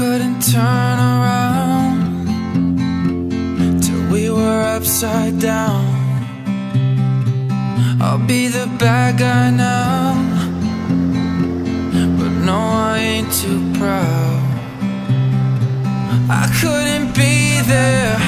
couldn't turn around till we were upside down. I'll be the bad guy now, but no, I ain't too proud. I couldn't be there.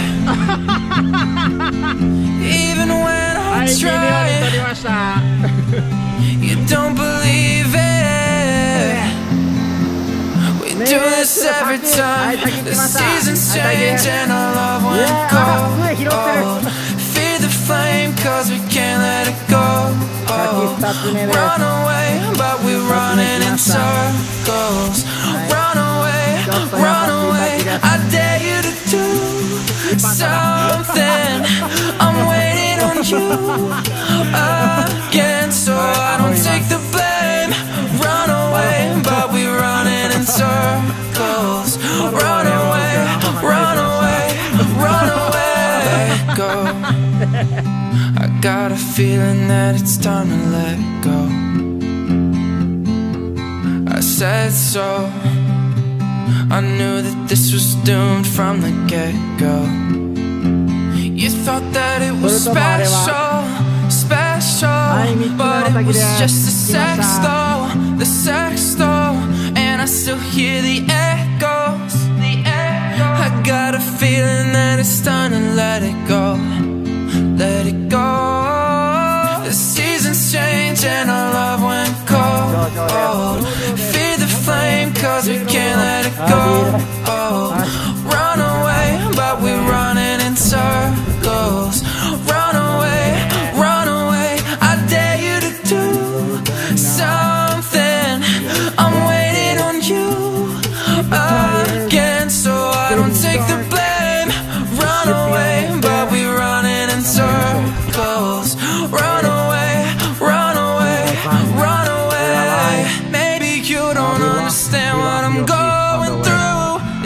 Time. The seasons change and our love went cold. Feed the flame we can't let it go. Run away, but we're running in circles. Run away, run away. I dare you to do something. I'm waiting on you again, got a feeling that it's time to let go. I said so. I knew that this was doomed from the get go. You thought that it was special, special, but it was just the sex though, the sex though, and I still hear the echoes. The echoes. I got a feeling that it's time to let it go we can't let it go.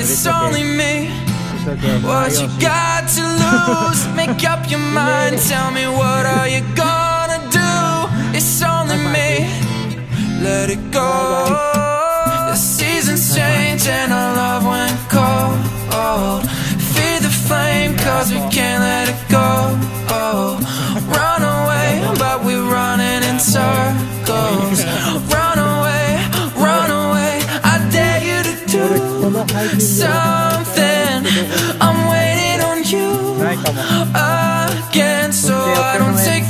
It's only me. What you got to lose? Make up your mind. Tell me what are you gonna do? It's only me. Let it go. The seasons change and our love went cold. Feed the flame cause we can't let it go. Something. I'm waiting on you again, so I don't take